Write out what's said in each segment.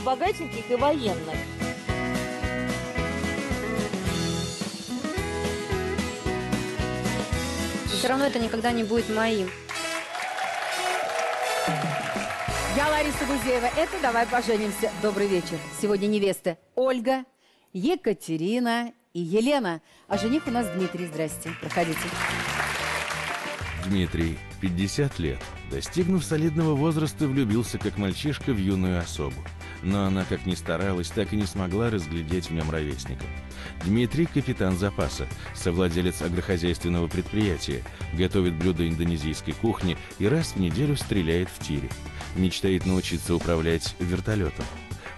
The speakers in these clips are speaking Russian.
богатеньких и военных. Все равно это никогда не будет моим. Я Лариса Гузеева. Это «Давай поженимся». Добрый вечер. Сегодня невесты Ольга, Екатерина и Елена. А жених у нас Дмитрий. Здрасте. Проходите. Дмитрий, 50 лет. Достигнув солидного возраста, влюбился как мальчишка в юную особу. Но она, как ни старалась, так и не смогла разглядеть в нем ровесника. Дмитрий – капитан запаса, совладелец агрохозяйственного предприятия, готовит блюда индонезийской кухни и раз в неделю стреляет в тире. Мечтает научиться управлять вертолетом.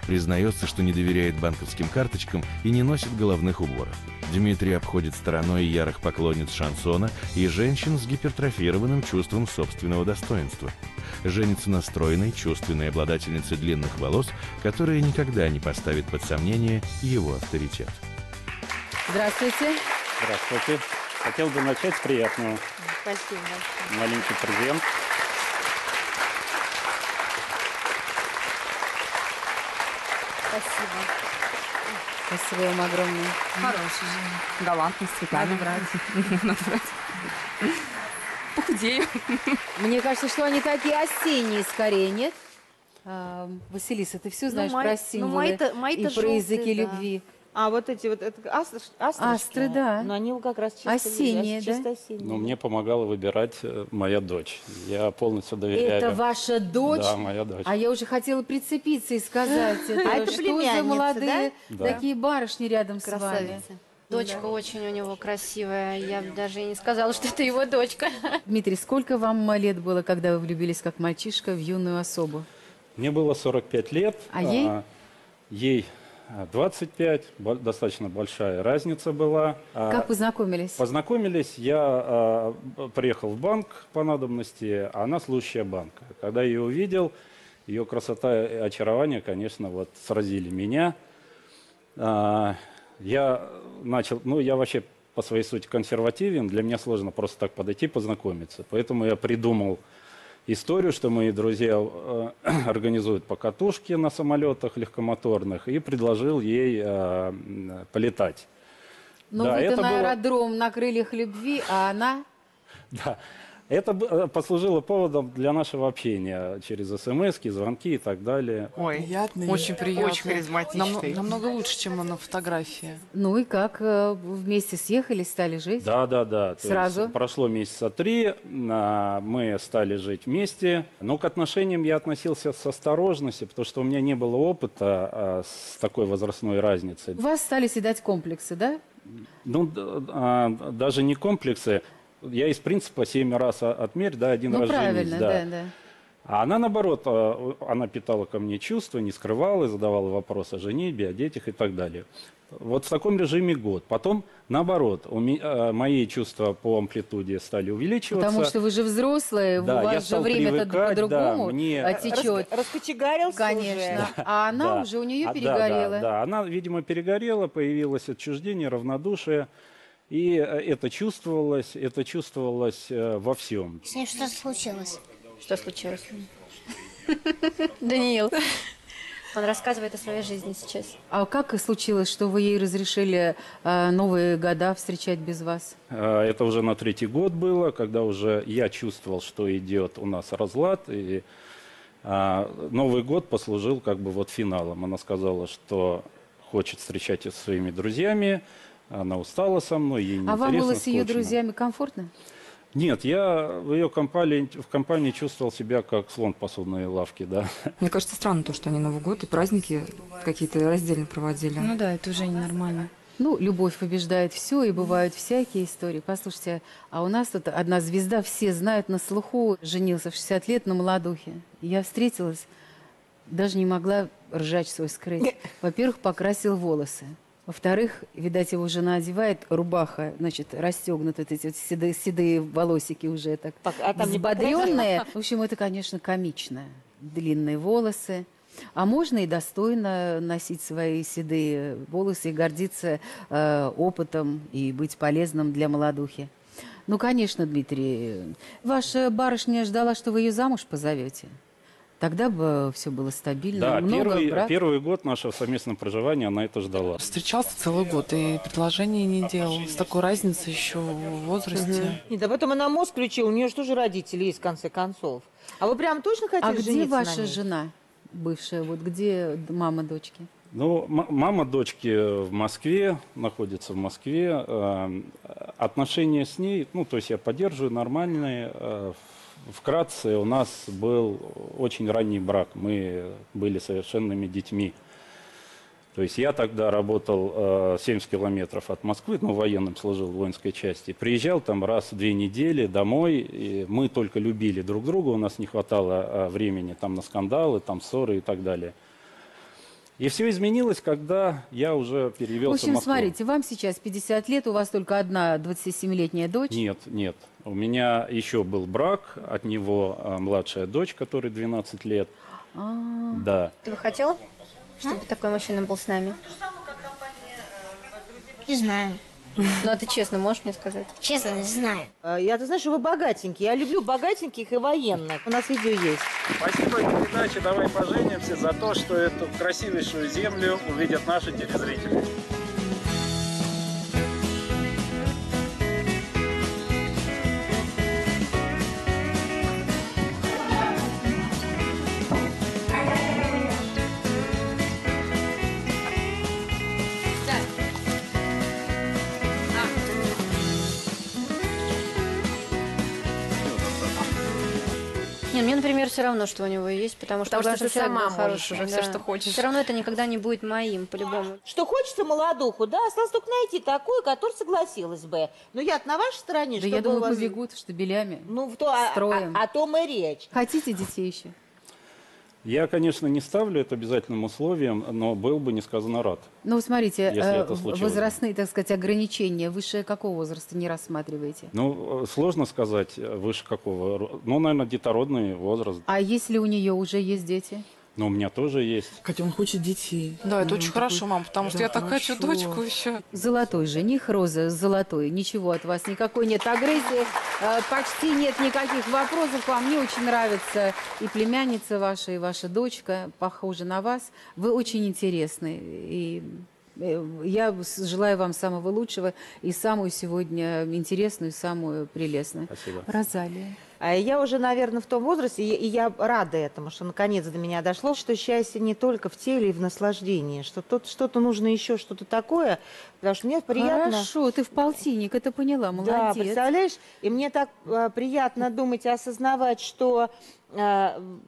Признается, что не доверяет банковским карточкам и не носит головных уборов. Дмитрий обходит стороной ярых поклонниц шансона и женщин с гипертрофированным чувством собственного достоинства. Женится на стройной, чувственной обладательнице длинных волос, которая никогда не поставит под сомнение его авторитет. Здравствуйте. Здравствуйте. Хотел бы начать с приятного. Спасибо. Маленький презент. Спасибо. Спасибо вам огромное. Хороший же. Галантность, цветами. Надо брать. Надо брать. Похудею. Мне кажется, что они такие осенние скорее, нет? А, Василиса, ты все знаешь мои- про ну, символы мои-то- мои-то и про языки да. любви? А вот эти вот, это ас- астрочки, Астры, да. Но они как раз чисто, Осенние, чисто да? осенние. Но мне помогала выбирать э, моя дочь. Я полностью доверяю. Это ваша дочь? Да, моя дочь. А я уже хотела прицепиться и сказать, А это что за племянница, молодые да? такие барышни рядом с вами. Красавица. Дочка очень у него красивая. Я бы даже и не сказала, что это его дочка. Дмитрий, сколько вам лет было, когда вы влюбились как мальчишка в юную особу? Мне было 45 лет. А ей? ей а, 25. Бо- Достаточно большая разница была. А, Как познакомились? Познакомились, я а, приехал в банк по надобности, а она служащая банка. Когда я ее увидел, ее красота и очарование, конечно, вот сразили меня. А, я начал, ну, я вообще по своей сути консервативен, для меня сложно просто так подойти, познакомиться. Поэтому я придумал историю, что мои друзья э, организуют покатушки на самолетах легкомоторных, и предложил ей э, полетать. Ну, да, вы-то на было- аэродром на крыльях любви, а она... Да. Это э, послужило поводом для нашего общения через смс, звонки и так далее. Ой, Приятный. очень приятно. Очень харизматичный. Намного, намного лучше, чем на фотографии. Ну и как, э, вместе съехались, стали жить? Да, да, да. То Сразу? есть прошло месяца три, а, мы стали жить вместе. Но к отношениям я относился с осторожностью, потому что у меня не было опыта а, с такой возрастной разницей. У вас стали седать комплексы, да? Ну, а, даже не комплексы. Я из принципа семь раз отмерь, да, один ну, раз женись, правильно, да, да. А она, наоборот, э, она питала ко мне чувства, не скрывала, задавала вопросы о женитьбе, о детях и так далее. Вот в таком режиме год. Потом, наоборот, у ме- э, мои чувства по амплитуде стали увеличиваться. Потому что вы же взрослые, Да, у вас же время-то по-другому да, мне- отечет. Раска- раскочегарился Конечно. уже. А она Да. уже, у нее А, да, перегорела. Да, да, она, видимо, перегорела, появилось отчуждение, равнодушие. И э, это чувствовалось, это чувствовалось э, во всем. С ней что случилось? Что случилось? Даниил. Он рассказывает о своей жизни сейчас. А как случилось, что вы ей разрешили э, Новые года встречать без вас? Э, Это уже на третий год было, когда уже я чувствовал, что идет у нас разлад. И а, Новый год послужил как бы вот финалом. Она сказала, что хочет встречать со своими друзьями. Она устала со мной, ей а вам неинтересно, было с ее скучно. друзьями комфортно? Нет, я в ее компании, в компании чувствовал себя как слон в посудной лавке, да. Мне кажется, странно то, что они Новый год и праздники какие-то раздельно проводили. Ну да, это уже ненормально. Ну, любовь побеждает все, и бывают всякие истории. Послушайте, а у нас тут одна звезда, все знают на слуху, женился в 60 лет на молодухе. Я встретилась, даже не могла ржач свой скрыть. Во-первых, покрасил волосы. Во-вторых, видать, его жена одевает, рубаха, значит, расстегнуты эти вот седые, седые волосики уже так а там не взбодренные. В общем, это, конечно, комично. Длинные волосы. А можно и достойно носить свои седые волосы и гордиться э, опытом и быть полезным для молодухи. Ну, конечно, Дмитрий, ваша барышня ждала, что вы ее замуж позовете. Тогда бы все было стабильно. Да, Много первый, брак. первый год нашего совместного проживания она это ждала. Встречался целый год и предложений не делал. С такой разницей еще в возрасте. Нет, а потом она мозг включила, у нее же тоже родители есть, в конце концов. А вы прям точно хотели А где ваша ней? жена бывшая? Вот где мама дочки? Ну, мама дочки в Москве, находится в Москве. Э, Отношения с ней, ну, то есть я поддерживаю нормальные. Э, Вкратце, у нас был очень ранний брак. Мы были совершенными детьми. То есть я тогда работал э, 70 километров от Москвы, ну, военным служил в воинской части. Приезжал там раз в две недели домой, и мы только любили друг друга, у нас не хватало э, времени там на скандалы, там ссоры и так далее. И все изменилось, когда я уже В перевелся в общем, Москву. смотрите, вам сейчас 50 лет, у вас только одна 27-летняя дочь. Нет, нет. У меня еще был брак, от него э, младшая дочь, которой 12 лет. А, Да. Ты бы хотела, чтобы такой мужчина был с нами? Не знаю. Ну, а ты честно можешь мне сказать? Честно, не знаю. А, Я, ты знаешь, вы богатенький. Я люблю богатеньких и военных. У нас видео есть. Спасибо передаче «Давай поженимся» за то, что эту красивейшую землю увидят наши телезрители. Все равно, что у него есть, потому что, Потому что главное, ты сама можешь хороший, уже всё, что хочешь. Все равно это никогда не будет моим, по-любому. Что хочется молодуху, да, осталось только найти такую, которая согласилась бы. Но я на вашей стороне, да чтобы я думаю, вас... побегут штабелями. Ну, в то, а- строем. а- о том и речь. Хотите детей еще? Я, конечно, не ставлю это обязательным условием, но был бы несказанно рад. Ну, смотрите, э, возрастные, так сказать, ограничения выше какого возраста не рассматриваете? Ну, э, сложно сказать, э, выше какого. Ну, наверное, детородный возраст. А если у нее уже есть дети? Но у меня тоже есть. Хотя он хочет детей. Да, это Ну, очень такой, хорошо, мам, потому что да, я так хочу хорошо. дочку еще. Золотой жених, Роза, золотой. Ничего от вас, никакой нет агрессии, э, почти нет никаких вопросов. Вам мне очень нравится и племянница ваша, и ваша дочка, похожа на вас. Вы очень интересны. И э, я желаю вам самого лучшего и самую сегодня интересную, самую прелестную. Спасибо. Розалия. А я уже, наверное, в том возрасте, и, я рада этому, что наконец до меня дошло, что счастье не только в теле и в наслаждении, что тут что-то нужно еще, что-то такое, потому что мне приятно... Хорошо, ты в полтинник, это поняла, Да, молодец. представляешь? И мне так э, приятно думать и осознавать, что э,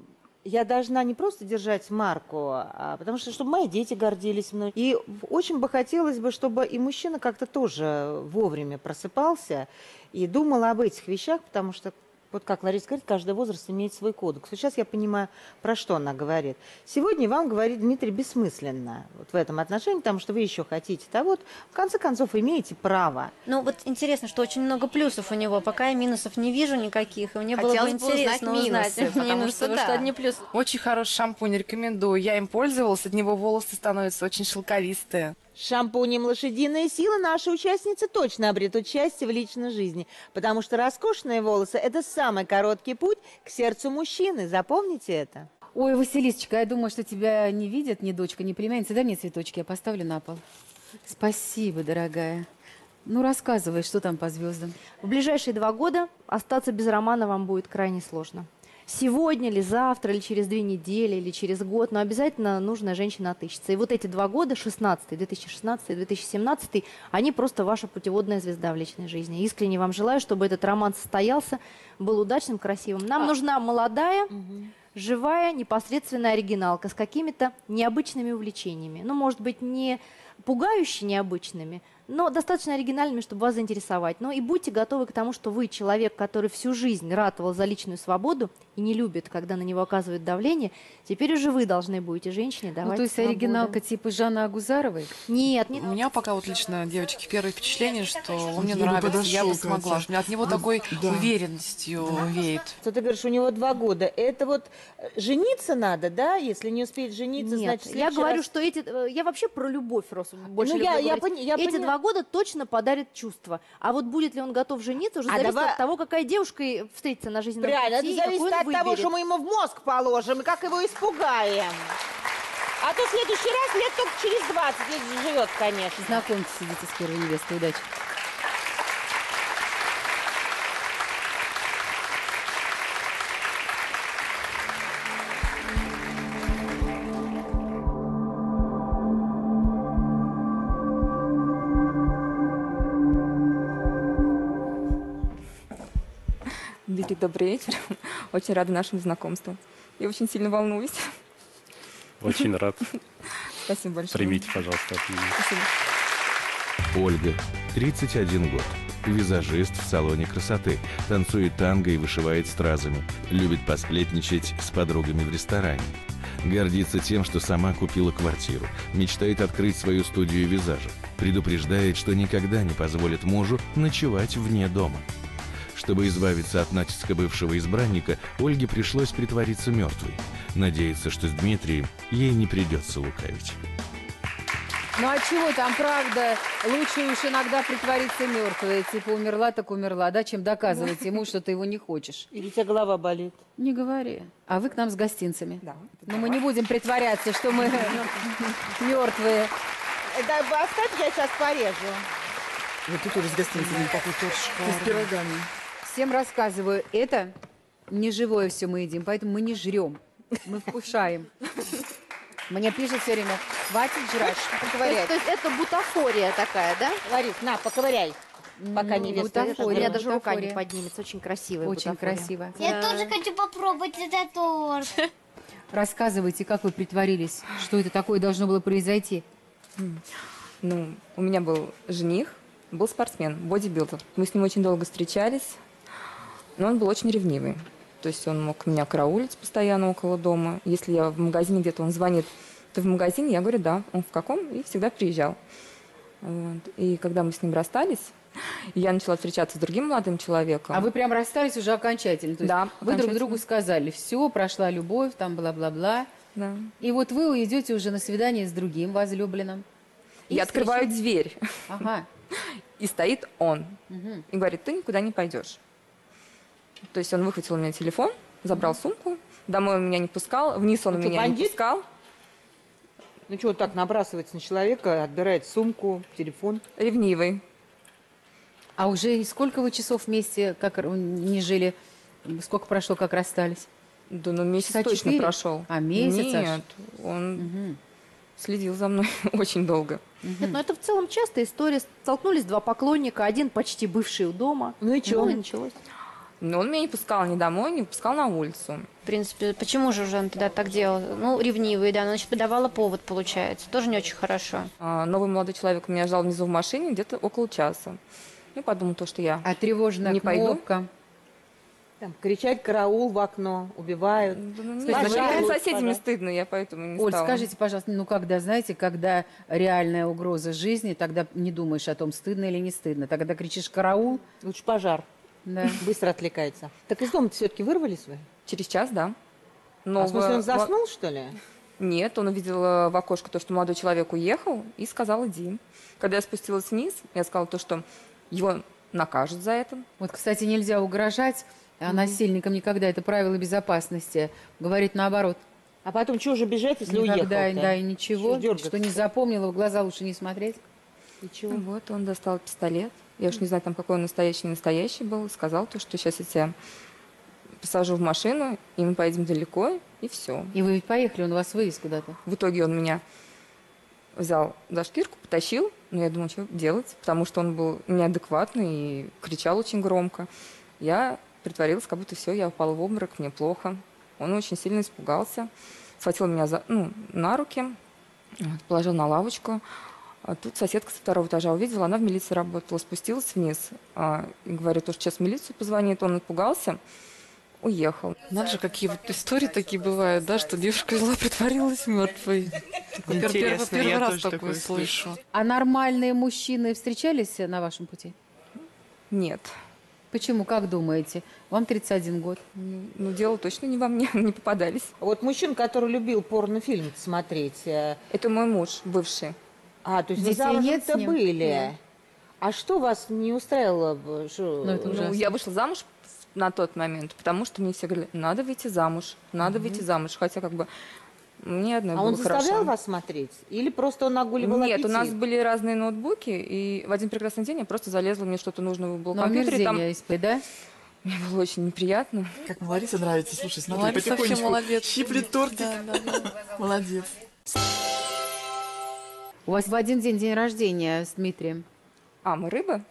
я должна не просто держать марку, а потому что чтобы мои дети гордились мной. И очень бы хотелось бы, чтобы и мужчина как-то тоже вовремя просыпался и думал об этих вещах, потому что вот как Лариса говорит, каждый возраст имеет свой кодекс. Сейчас я понимаю, про что она говорит. Сегодня вам говорит Дмитрий бессмысленно вот в этом отношении, потому что вы еще хотите. Да вот, в конце концов, имеете право. Ну, вот интересно, что очень много плюсов у него, пока я минусов не вижу никаких, и мне было Хотелось бы бы узнать интересно минусы, узнать потому минусы, что потому да. что одни плюсы. Очень хороший шампунь, рекомендую. Я им пользовалась, от него волосы становятся очень шелковистые. Шампунем «Лошадиная сила» наши участницы точно обретут счастье в личной жизни, потому что роскошные волосы – это самый короткий путь к сердцу мужчины. Запомните это. Ой, Василисочка, я думаю, что тебя не видят ни дочка, ни племянница. Дай мне цветочки, я поставлю на пол. Спасибо, дорогая. Ну, рассказывай, что там по звездам. В ближайшие два года остаться без романа вам будет крайне сложно. Сегодня или завтра, или через две недели, или через год, но обязательно нужная женщина отыщется. И вот эти два года, 16 2016 2017, они просто ваша путеводная звезда в личной жизни. Искренне вам желаю, чтобы этот роман состоялся, был удачным, красивым. Нам нужна молодая, живая, непосредственная оригиналка с какими-то необычными увлечениями. Ну, может быть, не пугающе необычными, но достаточно оригинальными, чтобы вас заинтересовать. Но и будьте готовы к тому, что вы человек, который всю жизнь ратовал за личную свободу и не любит, когда на него оказывают давление, теперь уже вы должны будете женщине давать ну, то есть свободу. оригиналка типа Жанны Агузаровой? Нет, У нет. меня пока вот лично, девочки, первое впечатление, что он мне нравится, я бы смогла. Катя. Мне от него А, такой да. уверенностью веет. Что ты говоришь, у него два года. Это вот э, жениться надо, да? Если не успеет жениться, Нет, значит, я говорю, раз- что эти... э, Я вообще про любовь, Рос, больше Ну, я- люблю я пони- я Эти поняла. два года точно подарит чувство. А вот будет ли он готов жениться, уже А зависит давай- от того, какая девушка встретится на жизненном Правильно, пути, это зависит от того, выберет. что мы ему в мозг положим, и как его испугаем. А то в следующий раз лет только через 20 если живет, конечно. Знакомьтесь, идите с первой невестой. Удачи. Добрый вечер. Очень рада нашему знакомству. Я очень сильно волнуюсь. Очень рад. Спасибо большое. Примите, пожалуйста, от меня. Спасибо. Ольга, 31 год. Визажист в салоне красоты. Танцует танго и вышивает стразами. Любит посплетничать с подругами в ресторане. Гордится тем, что сама купила квартиру. Мечтает открыть свою студию визажа. Предупреждает, что никогда не позволит мужу ночевать вне дома. Чтобы избавиться от натиска бывшего избранника, Ольге пришлось притвориться мертвой. Надеется, что с Дмитрием ей не придется лукавить. Ну а чего там, правда, лучше уж иногда притвориться мертвой. Типа умерла, так умерла, да, чем доказывать ему, что ты его не хочешь. Или у тебя голова болит? Не говори. А вы к нам с гостинцами. Да. Но мы не будем притворяться, что мы мертвые. Да, оставь, я сейчас порежу. Вот тут уже с гостиницей какой-то с пирогами. Всем рассказываю, это не живое все мы едим, поэтому мы не жрем, мы вкушаем. Мне пишут все время, хватит жрать, Поковыряй. то есть это бутафория такая, да? Ларис, на, поковыряй. Пока невеста бутафория. У меня даже рука не поднимется. Очень красивая Очень бутафория. красиво. Я тоже хочу попробовать этот торт. Рассказывайте, как вы притворились, что это такое должно было произойти. Ну, у меня был жених, был спортсмен, бодибилдер. Мы с ним очень долго встречались, но он был очень ревнивый. То есть он мог меня караулить постоянно около дома. Если я в магазине где-то, он звонит, ты в магазине? Я говорю, да. Он в каком? И всегда приезжал. Вот. И когда мы с ним расстались, я начала встречаться с другим молодым человеком. А вы прям расстались уже окончательно. То есть Да, вы друг другу сказали, все, прошла любовь, там бла-бла-бла. Да. И вот вы уйдете уже на свидание с другим возлюбленным. И Я открываю встречаетесь- дверь, Ага. и стоит он. Мгм. и говорит, ты никуда не пойдешь. То есть он выхватил у меня телефон, забрал сумку, домой он меня не пускал, вниз он Ну что, меня не бандит? пускал. Ну что, так набрасывается на человека, отбирает сумку, телефон. Ревнивый. А уже сколько вы часов вместе как не жили? Сколько прошло, как расстались? Да, ну месяц Часа точно четыре? прошел. А, месяц аж? Нет, он Мгм. следил за мной очень долго. Нет, но это в целом частая история. Столкнулись два поклонника, один почти бывший у дома. Ну и чё? Ну и началось. Но он меня не пускал ни домой, не пускал на улицу. В принципе, почему же уже он тогда так делал? Ну, ревнивый, да, значит, подавала повод, получается. Тоже не очень хорошо. А, новый молодой человек меня ждал внизу в машине где-то около часа. Ну, подумал то, что я А тревожная Не пойду? кнопка. Там, кричать караул в окно, убивают. Да, ну, ну, пожалуйста, соседями пожалуйста. стыдно, я поэтому не Оль, стала. скажите, пожалуйста, ну когда, знаете, когда реальная угроза жизни, тогда не думаешь о том, стыдно или не стыдно. Тогда кричишь «караул», Лучше пожар. Да. Быстро отвлекается. Так из дома все-таки вырвались вы? Через час, да. а Но в смысле он в- заснул, что ли? Нет, он увидел э, в окошко то, что молодой человек уехал, и сказал, иди. Когда я спустилась вниз, я сказала то, что его накажут за это. Вот, кстати, нельзя угрожать а насильникам никогда. Это правило безопасности. Говорит наоборот. А потом чего же бежать, если Никогда, уехал да, и ничего. Что не запомнила, в глаза лучше не смотреть. И чего? Вот, он достал пистолет. Я уж не знаю, там какой он настоящий, не настоящий был. Сказал то, что сейчас я тебя посажу в машину, и мы поедем далеко, и все. И вы ведь поехали, он вас вывез куда-то. В итоге он меня взял за шкирку, потащил. Но я думала, что делать, потому что он был неадекватный и кричал очень громко. Я притворилась, как будто все, я упала в обморок, мне плохо. Он очень сильно испугался, схватил меня за, ну, на руки, положил на лавочку. А тут соседка со второго этажа увидела, она в милиции работала, спустилась вниз. а, и говорит, что сейчас в милицию позвонит. Он напугался, уехал. Надо же, какие вот истории такие бывают, да, что девушка взяла, притворилась мертвой. Первый, Интересно, первый я раз тоже такое такое слышу. А нормальные мужчины встречались на вашем пути? Нет. Почему, как думаете? Вам 31 год. Ну, ну, дело точно не во мне, не попадались. Вот мужчина, который любил порнофильм смотреть. э, Это мой муж, бывший. А, то есть вы Детей нет с ним? были. Нет. А что вас не устраивало? бы? Что- Ну, это Ну, я вышла замуж на тот момент, потому что мне все говорили, надо выйти замуж, надо выйти замуж. Хотя как бы мне одной а было он заставлял хорошо. вас смотреть? Или просто он нагуливал Нет, аппетит? у нас были разные ноутбуки, и в один прекрасный день я просто залезла, мне что-то нужно было в Ну, компьютере, там СП, да? мне было очень неприятно. Как Ларисе нравится, слушай, смотри, Лариса потихонечку молодец. щиплет тортик. Да, да, да. Молодец. У вас в один день день рождения с Дмитрием. А, мы рыба?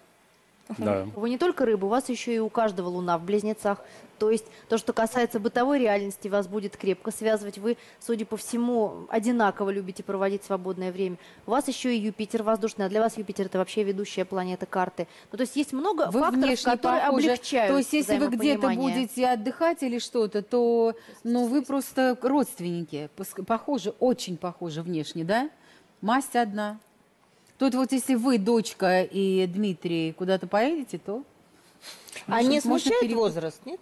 Да. Вы не только рыба, у вас еще и у каждого луна в близнецах. То есть то, что касается бытовой реальности, вас будет крепко связывать. Вы, судя по всему, одинаково любите проводить свободное время. У вас еще и Юпитер воздушный, а для вас Юпитер это вообще ведущая планета карты. Ну, то есть есть много Вы факторов, внешне которые похожи. облегчают То есть, если вы где-то будете отдыхать или что-то, то ну, вы просто родственники. Похожи, очень похожи внешне, да? Масть одна. Тут вот если вы, дочка и Дмитрий, куда-то поедете, то... А можно- не смущает пере- возраст, нет?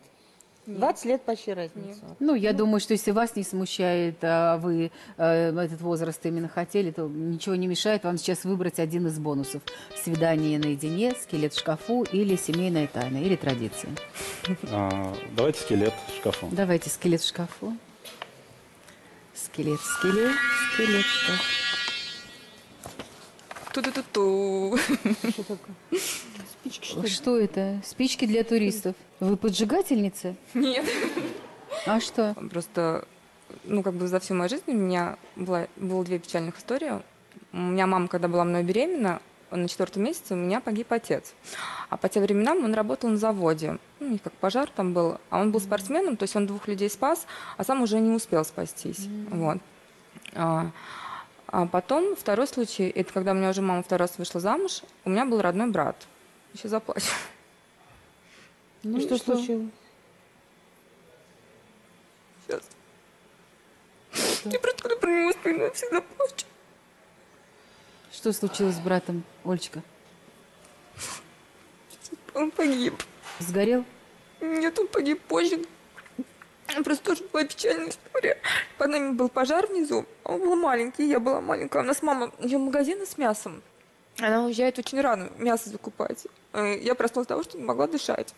20 лет почти разница. Ну, я думаю, что если вас не смущает, а вы э, этот возраст именно хотели, то ничего не мешает вам сейчас выбрать один из бонусов. Свидание наедине, скелет в шкафу или семейная тайна, или традиция. А, давайте скелет в шкафу. Давайте скелет в шкафу. Скелет, скелет, скелет в шкафу. Ту-ту-ту-ту. Ой, Что это? Спички для туристов. Вы поджигательница? Нет. А что? Просто, ну, как бы за всю мою жизнь у меня была, было две печальных истории. У меня мама, когда была мной беременна, на четвертом месяце у меня погиб отец. А по тем временам он работал на заводе. Ну, них как пожар там был. А он был спортсменом, то есть он двух людей спас, а сам уже не успел спастись. Вот. А, потом второй случай, это когда у меня уже мама второй раз вышла замуж, у меня был родной брат. Еще заплачу. Ну, что случилось? Сейчас. Я просто когда про него вспоминаю, всегда плачу. Что случилось с братом, Олечка? Он погиб. Сгорел? Нет, он погиб позже. Просто тоже была печальная история. Под нами был пожар внизу. а Он был маленький, я была маленькая. У нас мама, у нее магазины с мясом. Она уезжает очень рано мясо закупать. Э, Я проснулась от того, что не могла дышать.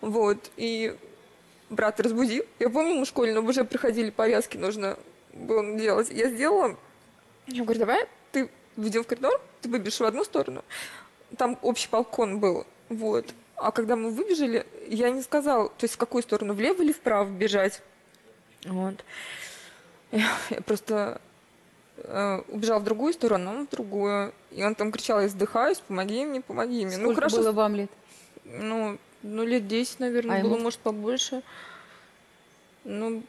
Вот. И брат разбудил. Я помню, мы в школе, но уже приходили повязки, нужно было делать. Я сделала. Я говорю, давай ты выйдем в коридор, ты выбежишь в одну сторону. Там общий балкон был. Вот. А когда мы выбежали, я не сказала, то есть в какую сторону, влево или вправо бежать. Вот. Я, я просто э, убежала в другую сторону, он в другую. И он там кричал, я задыхаюсь, помоги мне, помоги мне. ну, Сколько хорошо, было вам лет? ну, ну, лет 10, наверное, А было, ему? может, побольше. Ну,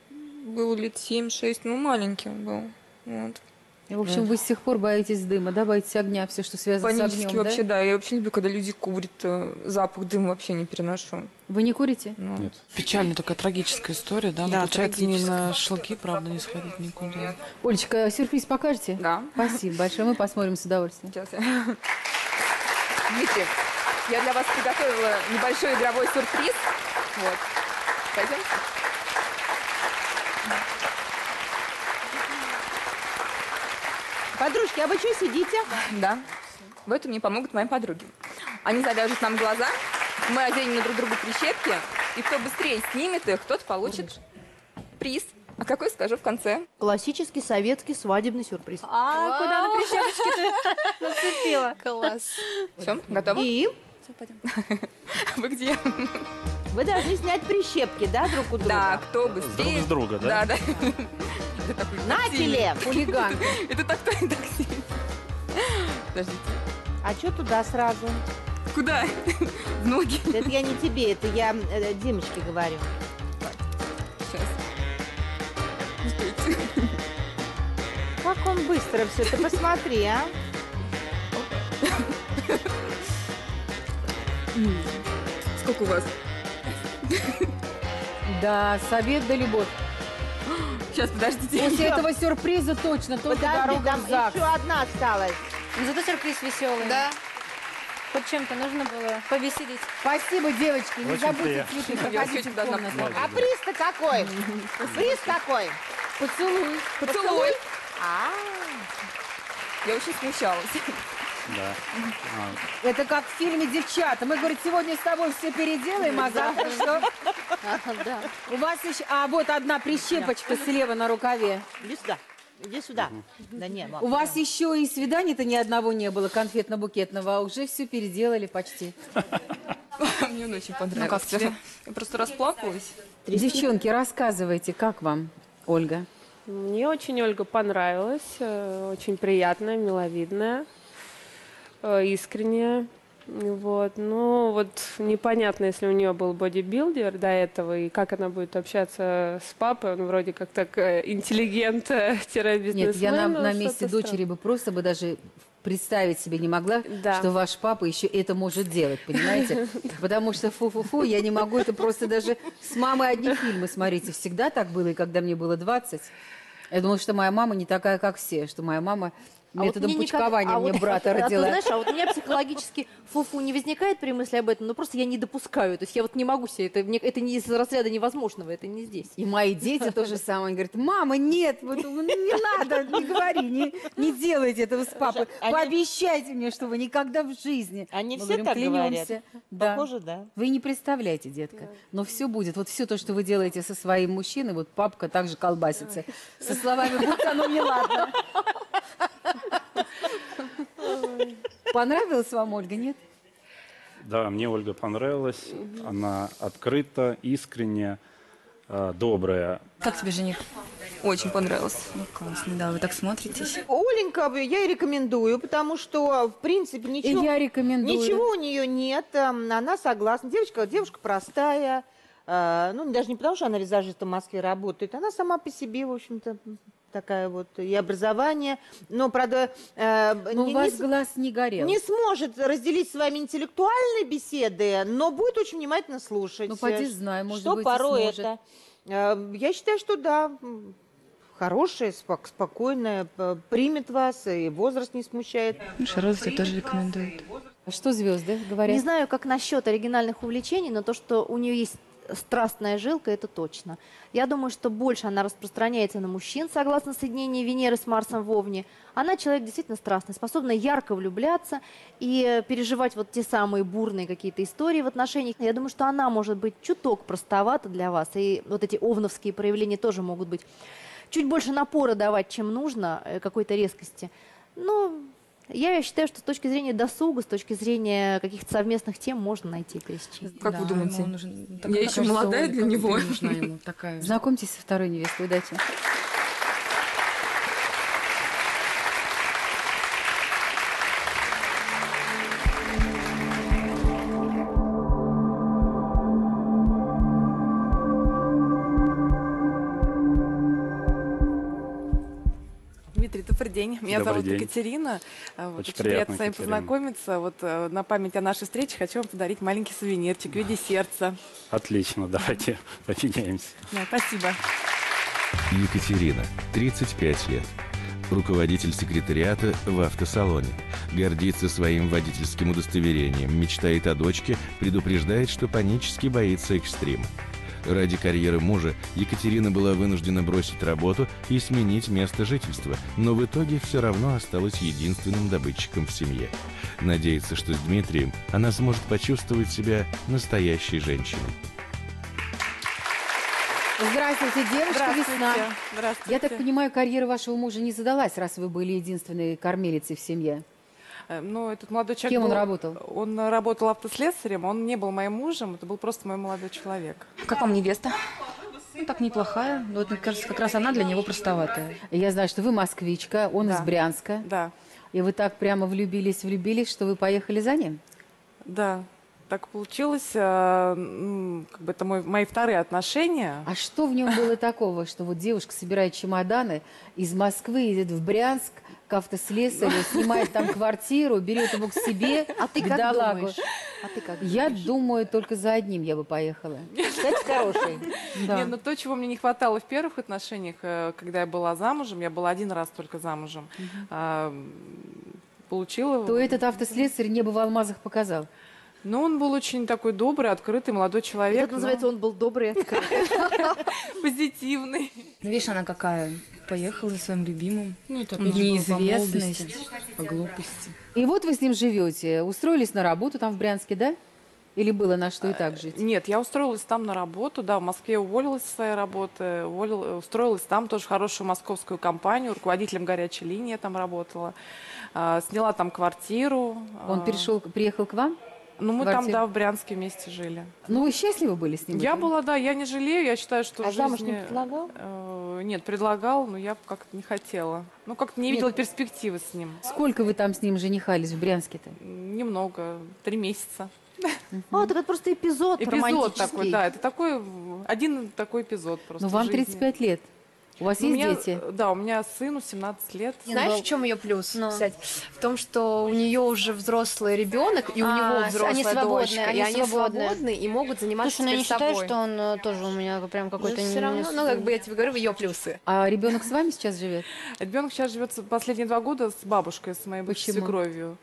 было лет 7-6, ну, маленький он был. Вот. И, в общем, вы с тех пор боитесь дыма, да, боитесь огня, все, что связано с Панически огнем, вообще, да? да? Я вообще не люблю, когда люди курят, э, запах дыма вообще не переношу. Вы не курите? Ну, Нет. Печальная такая трагическая история, да? Но Да, получается не на шашлыки, правда, не сходить никуда. Олечка, сюрприз покажете? Да. Спасибо большое, мы посмотрим с удовольствием. Сейчас я... Дмитрий, я для вас приготовила небольшой игровой сюрприз. Вот. Пойдем? Подружки, а вы что сидите? Да. В этом мне помогут мои подруги. Они завяжут нам глаза, мы оденем на друг другу прищепки, и кто быстрее снимет их, тот получит приз. А какой скажу в конце? Классический советский свадебный сюрприз. А куда на прищепочки-то нацепила? Класс. Все, готовы? И Вы где? вы должны снять прищепки, да, друг у друга? Да, кто Друг быстрее? с друга, да? Да, да. На теле! Хулиган. Это так, так, так сильно. Подождите. А что туда сразу? Куда? В ноги. Это я не тебе, это я э, Димочке говорю. Сейчас. Как он быстро все, ты посмотри, а? Сколько у вас? Да, совет да любовь. Сейчас, подождите. После этого сюрприза точно только Подожди, дорога там в ЗАГС. еще одна осталась. Ну, Зато сюрприз веселый. Да. Хоть чем-то нужно было повеселить. Спасибо, девочки. Не Очень забудьте приятно. цветы. Проходите в комнату. А приз-то какой? Приз какой? Поцелуй. Поцелуй. А, Я очень смущалась. Да. А, Это как в фильме «Девчата». Мы, говорит, сегодня с тобой все переделаем, а завтра что? Да. У вас еще... А, вот одна прищепочка слева на рукаве. Иди сюда. Иди сюда. Да не, мам. У вас еще и свиданий-то ни одного не было конфетно-букетного, а уже все переделали почти. Мне он очень понравился. тебе? Я просто расплакалась. Девчонки, рассказывайте, как вам, Ольга? Мне очень Ольга понравилась, э, очень приятная, миловидная, искренняя. Вот. Ну, вот непонятно, если у нее был бодибилдер до этого, и как она будет общаться с папой. Он вроде как так э, интеллигент-бизнесмен. Нет, я на, на месте дочери бы просто бы даже представить себе не могла, Да. что ваш папа еще это может делать, понимаете? Потому что фу-фу-фу, я не могу это просто даже с мамой одни фильмы смотрите. Всегда так было, и когда мне было 20. Я думала, что моя мама не такая, как все, что моя мама А вот методом мне никак- пучкования а мне вот- брата а ты родила. знаешь, а вот у меня психологически фу-фу не возникает при мысли об этом, но просто я не допускаю. То есть я вот не могу себе, это, мне- это не из разряда невозможного, это не здесь. И мои дети то же самое. Они говорят, мама, нет, вот, ну, не надо, не говори, не, не делайте этого с папой. они- Пообещайте мне, что вы никогда в жизни. Они Мы все говорим, так «Клянемся». говорят. Да. Похоже, да. Вы не представляете, детка. Но все будет. Вот все то, что вы делаете со своим мужчиной, вот папка также колбасится. Со словами «будь оно мне ладно». Понравилась вам Ольга, нет? Да, мне Ольга понравилась. Она открыта, искренняя, э, добрая. Как тебе жених? Очень понравился. Ну, классно, да, вы так смотритесь. Оленька, я и рекомендую, потому что, в принципе, ничего... я рекомендую. Ничего у нее нет, она согласна. Девочка, девушка простая, э, ну, даже не потому, что она визажистом в Москве работает, она сама по себе, в общем-то, такая вот, и образование, но, правда... э, Но не- у вас не глаз не горел. не сможет разделить с вами интеллектуальные беседы, но будет очень внимательно слушать. Ну, поди знай, может что быть, порой сможет. это. Э, Я считаю, что да, хорошая, спок- спокойная, примет вас, и возраст не смущает. Тебе тоже рекомендует. Что звезды говорят? Не знаю, как насчет оригинальных увлечений, но то, что у нее есть страстная жилка, это точно. Я думаю, что больше она распространяется на мужчин, согласно соединению Венеры с Марсом в Овне. Она человек действительно страстный, способна ярко влюбляться и переживать вот те самые бурные какие-то истории в отношениях. Я думаю, что она может быть чуток простовата для вас, и вот эти овновские проявления тоже могут быть чуть больше напора давать, чем нужно, э, какой-то резкости. Но я считаю, что с точки зрения досуга, с точки зрения каких-то совместных тем можно найти пересечение. Как Да, вы думаете? ему нужен- Я еще молодая для него. нужна ему такая. Знакомьтесь со второй невестой, удачи. День. Меня Добрый зовут день. Екатерина. Вот, Очень очень, приятно, приятно с вами Екатерина. познакомиться. Вот э, на память о нашей встрече хочу вам подарить маленький сувенирчик в виде сердца. Отлично, давайте поменяемся. Да, спасибо. Екатерина, 35 лет. Руководитель секретариата в автосалоне. Гордится своим водительским удостоверением, мечтает о дочке, предупреждает, что панически боится экстрима. Ради карьеры мужа Екатерина была вынуждена бросить работу и сменить место жительства, но в итоге все равно осталась единственным добытчиком в семье. Надеется, что с Дмитрием она сможет почувствовать себя настоящей женщиной. Здравствуйте, девушка весна. Здравствуйте. Я так понимаю, карьера вашего мужа не задалась, раз вы были единственной кормилицей в семье. Э, Ну, этот молодой человек... Кем он был- работал? Он работал автослесарем, он не был моим мужем, это был просто мой молодой человек. Как вам невеста? Ну, так неплохая. Но вот, мне кажется, как раз она для него простоватая. Я знаю, что вы москвичка, он из Да. Брянска. Да, И вы так прямо влюбились, влюбились, что вы поехали за ним? да. Так получилось, э, как бы это мой- мои вторые отношения. А что в нем было такого, что вот девушка собирает чемоданы из Москвы, едет в Брянск к автослесарю, снимает там квартиру, берет его к себе, А ты как думаешь? А ты как Я думаю, только за одним я бы поехала. Кстати, хороший. Да. Не, ну то, чего мне не хватало в первых отношениях, э, когда я была замужем, я была один раз только замужем, а, м, получила... То этот автослесарь небо в алмазах показал. Ну, он был очень такой добрый, открытый молодой человек. Это называется, он был добрый и открытый. но позитивный. Ну, видишь, она какая? Поехала за своим любимым. Ну, это Неизвестность. По глупости. И вот вы с ним живете. Устроились на работу там в Брянске, да? Или было на что и так жить? Нет, я устроилась там на работу, да, в Москве уволилась со своей работы, уволил- устроилась там тоже в хорошую московскую компанию, руководителем горячей линии я там работала, А, сняла там квартиру. Он а, перешел, приехал к вам? Ну, мы там, квартиру? да, в Брянске вместе жили. Ну, вы счастливы были с ним? Я была, да, я не жалею, я считаю, что А в замуж не предлагал? Э, Нет, предлагал, но я как-то не хотела. Ну, как-то не Нет. видела перспективы с ним. Сколько вы там с ним женихались в Брянске-то? Немного, три месяца. А, так это просто эпизод, Эпизод романтический. такой, да, это такой, один такой эпизод просто Ну, в вам жизни. 35 лет. У вас Ну, есть у меня, дети? э, Да, у меня сыну 17 лет. Знаешь, в чем ее плюс? Ну. Кстати, в том, что у нее уже взрослый ребенок, и у А, него взрослая они свободные, дочка, они и они свободные. свободны и могут заниматься Слушай, ну я не считаю, собой. что он э, тоже у меня прям какой-то... все не- равно, не- ну, как бы я тебе говорю, ее плюсы. А ребенок с вами сейчас живет? Ребенок сейчас живет последние два года с бабушкой, с моей бывшей Почему? свекровью.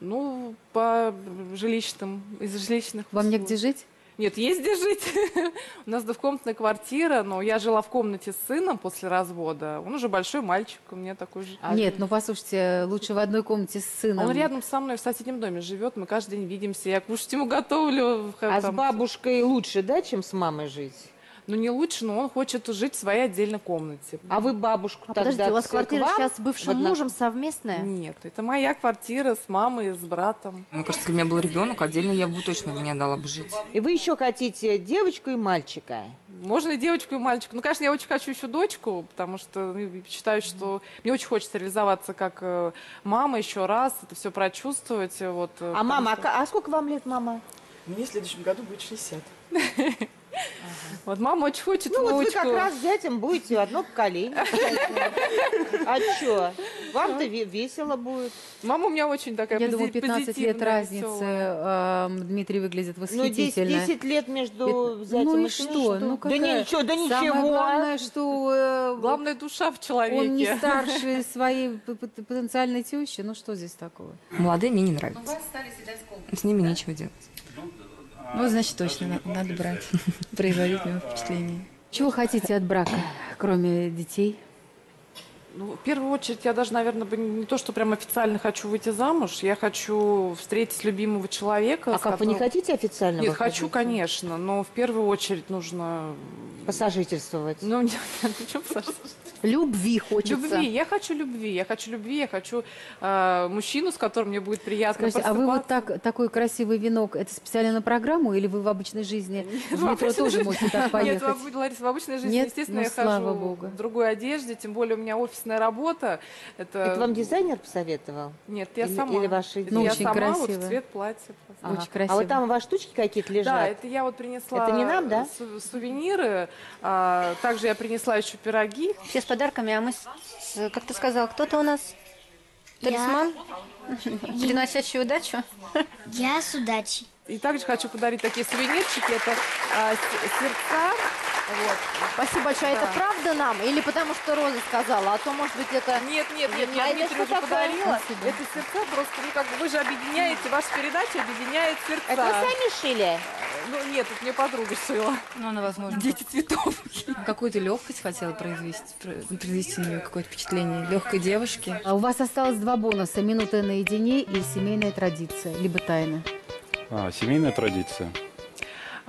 Ну, по жилищным, из жилищных Вам условий. негде жить? Нет, есть где жить. У нас двухкомнатная квартира, но я жила в комнате с сыном после развода. Он уже большой мальчик, у меня такой же. Нет, ну послушайте, лучше в одной комнате с сыном. Он рядом со мной в соседнем доме живет, мы каждый день видимся, я кушать ему готовлю. А с там- бабушкой лучше, да, чем с мамой жить? Ну, не лучше, но он хочет жить в своей отдельной комнате. А вы бабушку А тогда подождите, у вас квартира вам сейчас с бывшим в одно- мужем совместная? Нет, это моя квартира с мамой, с братом. Мне кажется, если у меня был ребенок, отдельно я бы точно не дала бы жить. И вы еще хотите девочку и мальчика? Можно и девочку, и мальчика. Ну, конечно, я очень хочу еще дочку, потому что ну, считаю, что мне очень хочется реализоваться как э, мама еще раз, это все прочувствовать. Вот, э, А мама, а что- а сколько вам лет, мама? Мне в следующем году будет 60. Вот мама очень хочет Ну вот вы внучку. как раз с зятем будете одно поколение. А что? Вам-то ве- весело будет. Мама у меня очень такая Я думаю, пози- 15 лет разницы. эм, Дмитрий выглядит Ну, 10, восхитительно. 10 лет между зятем ну и что? Ну, Да какая- ничего, да Самое ничего. главное, что э, Главная душа в человеке. он не старше своей потенциальной тещи. Ну что здесь такого? Молодые мне не нравятся. С ними нечего делать. Вот, значит, точно на- надо брать. Производить на впечатление. Чего хотите от брака, кроме детей? Ну, в первую очередь, я даже, наверное, бы не то, что прям официально хочу выйти замуж, я хочу встретить любимого человека. А как, вы не которым- хотите официально Нет, хочу, конечно, но в первую очередь нужно... Посажительствовать. Ну, нет, нет, почему посажительствовать? Любви хочется. Любви, я хочу любви, я хочу любви, я хочу э, мужчину, с которым мне будет приятно Скажите, а вы вот так, такой красивый венок, это специально на программу или вы в обычной жизни в В метро тоже жизни- можете так Нет, поехать? в обы- Лариса, в обычной жизни, Нет? естественно, Ну, я слава хожу богу. в другой одежде, тем более у меня офисная работа. Это, Это вам дизайнер посоветовал? Нет, я Или- сама. или ваши Ну, я очень сама, вот красиво. в цвет платья. Ага. Очень А красиво. вот там у вас штучки какие-то лежат? Да, это я вот принесла Это не нам, да? су- сувениры. а, также я принесла еще пироги. Все с подарками, а мы, с- с- как ты сказал, кто-то у нас талисман, приносящий удачу. Я с удачей. И также хочу подарить такие сувенирчики. Это а, сердца. Вот. Спасибо большое. Да. Это правда нам? Или потому что Роза сказала? А то, может быть, это... Нет, нет, нет, А я это Дмитрию уже подарила. Спасибо. Это сердца просто, ну как бы вы же объединяете, ваша передача объединяет сердца. Это вы сами шили? Ну нет, это мне подруга шила. Ну, она, возможно, Дети цветов. какую-то легкость хотела произвести, про- произвести на нее какое-то впечатление легкой девушки. А у вас осталось два бонуса. Минута наедине и семейная традиция, либо тайна. А, семейная традиция.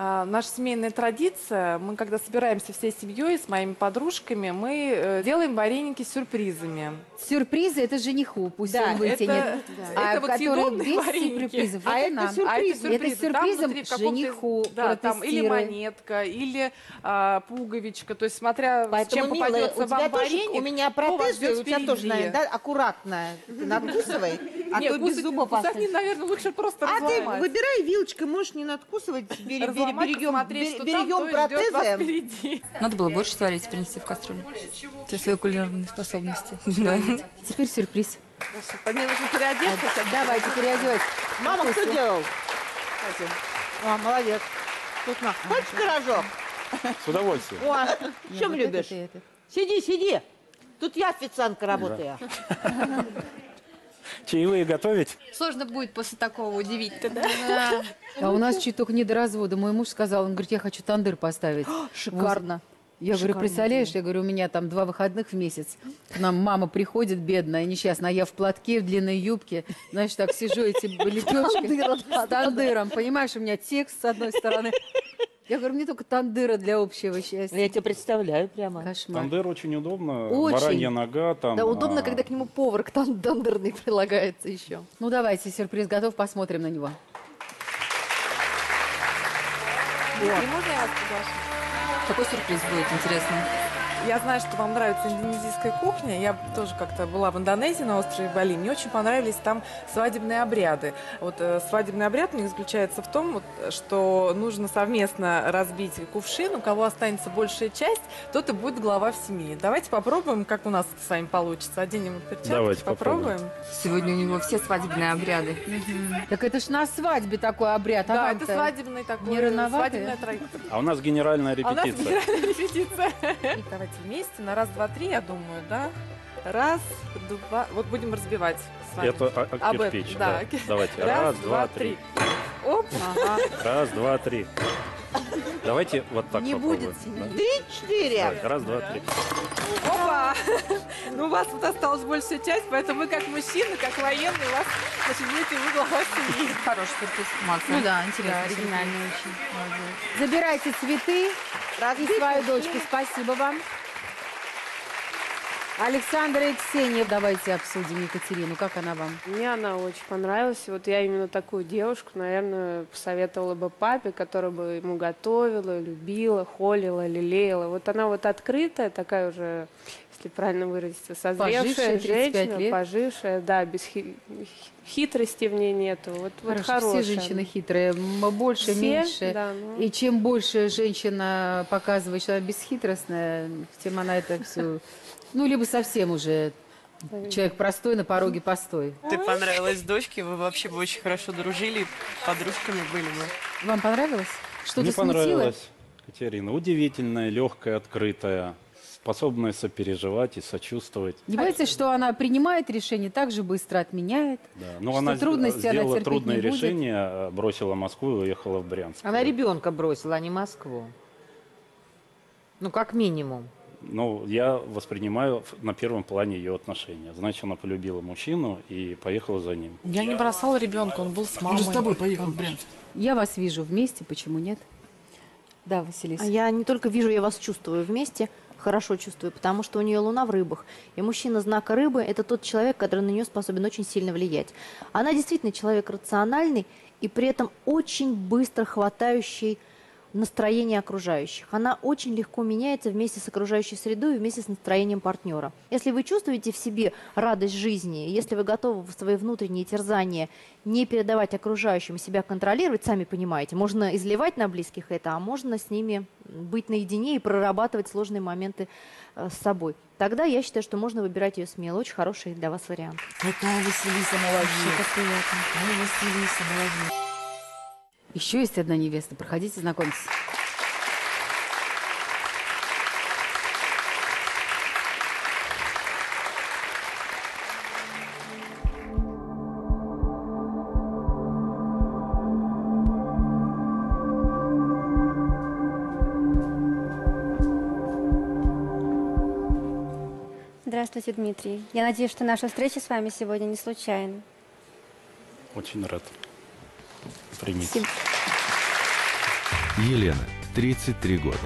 А, наша семейная традиция, мы когда собираемся всей семьей с моими подружками, мы э, делаем вареники с сюрпризами. Сюрпризы это жениху, пусть Да, он вытянет. это- А это вот съедобные без вареники. сюрпризов, А это это нам. сюрпризы. А это Это сюрпризы. Там сюрпризом каком-то- жениху Да, там или монетка, или а, пуговичка. То есть смотря с Поэтому, чем милая, попадется у тебя вам тоже, вареник, у меня ждет у тебя тоже, наверное, да, аккуратно. Надкусывай, а Нет, то без зубов кусать наверное, лучше просто А ты выбирай вилочкой, можешь не надкусывать, бери- бери- Разломать, берегем, посмотреть, бе- что там, берегем вас протезы. Надо было больше сварить, принести в кастрюлю. Для своей кулинарной способности. Теперь сюрприз. Мне нужно переодеться. Давайте переодевать. Мама, кто делал? О, молодец. Вкусно. Хочешь пирожок? С удовольствием. О, Нет, чем любишь? Сиди, сиди. Тут я официантка работаю. Чаевые готовить? Сложно будет после такого удивить-то, да? А у нас чуть только не до развода. Мой муж сказал, он говорит, я хочу тандыр поставить. Шикарно. Я говорю, Шикарная представляешь, я говорю, у меня там два выходных в месяц. К нам мама приходит, бедная, несчастная, а я в платке, в длинной юбке. Знаешь, так сижу, эти лепешки с тандыром. Понимаешь, у меня текст с одной стороны. Я говорю, мне только тандыра для общего счастья. Я тебя представляю прямо. Кошмар. Тандыр очень удобно. Очень. Баранья нога там. Да, удобно, а, когда к нему повар к тан- тандерный прилагается еще. Ну, давайте, сюрприз готов, посмотрим на него. Дмитрий, можно я вас приглашу? Какой сюрприз будет, интересно? Я знаю, что вам нравится индонезийская кухня. Я тоже как-то была в Индонезии на острове Бали. Мне очень понравились там свадебные обряды. Вот э, свадебный обряд у них заключается в том, вот, что нужно совместно разбить кувшин. У кого останется большая часть, тот и будет глава в семье. Давайте попробуем, как у нас это с вами получится. Оденем перчатки, Давайте попробуем. Сегодня у него все свадебные обряды. Так это ж на свадьбе такой обряд. а Да, вам-то это свадебный такой, не рановато? свадебная традиция. А у нас генеральная А у нас репетиция. генеральная репетиция. Давайте вместе на раз, два, три, я думаю, да? Раз, два. Вот будем разбивать с вами. Это а- а- Об этом, кирпич, да. да. Давайте. Раз, два, три. Оп. Ага. Раз, два, три. Давайте вот так Не попробуем. будет. Да. Три-четыре. Давайте. Раз, два, три. Опа! Ну, у вас вот осталась большая часть, поэтому вы как мужчина, как военный, у вас, значит, будете вы глава семьи. Хороший сюрприз. Молодцы. Ну да, интересно. Да, оригинально очень. Забирайте цветы и свою дочку. Спасибо вам. Александра и Ксения, давайте обсудим Екатерину. Как она вам? Мне она очень понравилась. Вот я именно такую девушку, наверное, посоветовала бы папе, которая бы ему готовила, любила, холила, лелеяла. Вот она вот открытая, такая уже, если правильно выразиться, созревшая Пожившая, 35 женщина, лет. пожившая, да, без хи- хитрости в ней нету. Вот, вот Хорошо, хорошая. все женщины хитрые, больше, Все, меньше. да, ну. И чем больше женщина показывает, что она бесхитростная, тем она это все... Ну, либо совсем уже человек простой, на пороге постой. Ты понравилась дочке, вы вообще бы очень хорошо дружили, подружками были бы. Вам понравилось? Что-то Мне смутило? понравилось, Катерина. Удивительная, легкая, открытая, способная сопереживать и сочувствовать. Не боитесь, что она принимает решение, так же быстро отменяет? Да. Но Что она трудности она сделала терпеть трудное решение, э, бросила Москву и уехала в Брянск. Она ребенка бросила, а не Москву. Ну, как минимум. Ну, я воспринимаю на первом плане ее отношения. Значит, она полюбила мужчину и поехала за ним. Я не бросала ребенка, он был с мамой. Он же с тобой поехал Брянск. Я вас вижу вместе, почему нет? Да, Василиса. А я не только вижу, я вас чувствую вместе, хорошо чувствую, потому что у нее луна в рыбах. И мужчина знака рыбы – это тот человек, который на нее способен очень сильно влиять. Она действительно человек рациональный и при этом очень быстро хватающий настроение окружающих. Она очень легко меняется вместе с окружающей средой и вместе с настроением партнера. Если вы чувствуете в себе радость жизни, если вы готовы в свои внутренние терзания не передавать окружающим, себя контролировать, сами понимаете, можно изливать на близких это, а можно с ними быть наедине и прорабатывать сложные моменты э, с собой. Тогда я считаю, что можно выбирать ее смело. Очень хороший для вас вариант. Какая Василиса молодец. Приятно. Ой, Василиса молодец. Еще есть одна невеста. Проходите, знакомьтесь. Здравствуйте, Дмитрий. Я надеюсь, что наша встреча с вами сегодня не случайна. Очень рад. Примите. Елена, 33 года.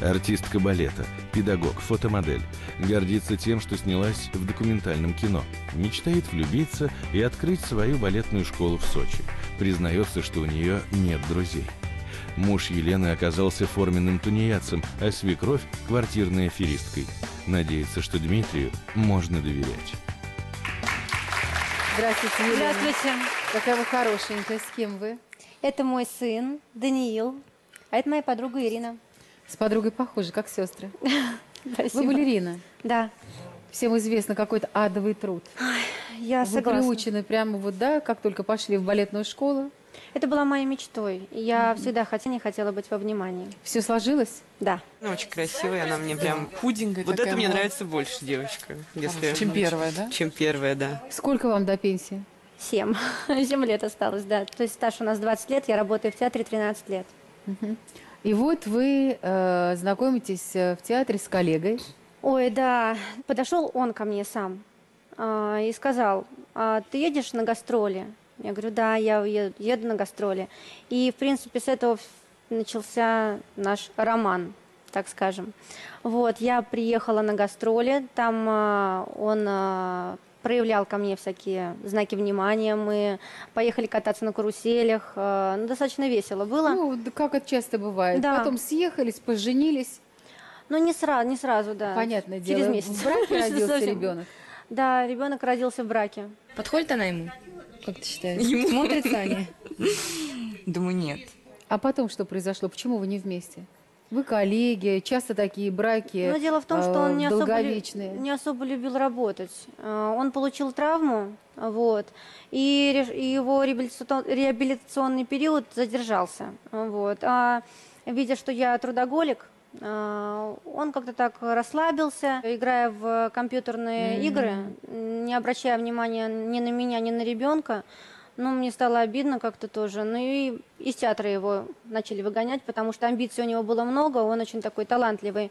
Артистка балета, педагог, фотомодель. Гордится тем, что снялась в документальном кино. Мечтает влюбиться и открыть свою балетную школу в Сочи. Признается, что у нее нет друзей. Муж Елены оказался форменным тунеядцем, а свекровь – квартирной аферисткой. Надеется, что Дмитрию можно доверять. Здравствуйте, Елена. Здравствуйте. Какая вы хорошенькая. С кем вы? Это мой сын Даниил, а это моя подруга Ирина. С подругой похожи, как сестры. Спасибо. Вы балерина. Да. Всем известно какой-то адовый труд. Я Вы согласна. приучены прямо вот, да, как только пошли в балетную школу. Это была моей мечтой. Я всегда хотела, не хотела быть во внимании. Все сложилось? Да. Она очень красивая, она мне прям... Худенькая Вот это мне была. нравится больше, девочка. Если... Чем первая, да? Чем первая, да. Сколько вам до пенсии? Семь. Семь лет осталось, да. То есть стаж у нас 20 лет, я работаю в театре 13 лет. Мгм. И вот вы э, знакомитесь э, в театре с коллегой. Ой, да, подошел он ко мне сам а, и сказал, а ты едешь на гастроли? Я говорю, да, я еду, еду на гастроли. И, в принципе, с этого начался наш роман, так скажем. Вот, я приехала на гастроли, там а, он а, проявлял ко мне всякие знаки внимания. Мы поехали кататься на каруселях. а, ну, достаточно весело было. Ну, да как это часто бывает. Да. Потом съехались, поженились. Ну, не сразу, не сразу, да. Понятное Через дело, месяц. в браке родился ребенок. Да, ребенок родился в браке. Подходит она ему? Как ты считаешь? Ему? Смотрится они? Думаю, нет. А потом что произошло? Почему вы не вместе? Вы коллеги, часто такие браки Но дело в том, что он э, не особо, не особо любил работать. Э, Он получил травму, вот, и, его реабилитацион- реабилитационный период задержался. Вот. А видя, что я трудоголик, он как-то так расслабился, играя в компьютерные Мгм. игры, не обращая внимания ни на меня, ни на ребенка. Ну, мне стало обидно как-то тоже. Ну и из театра его начали выгонять, потому что амбиций у него было много, он очень такой талантливый а,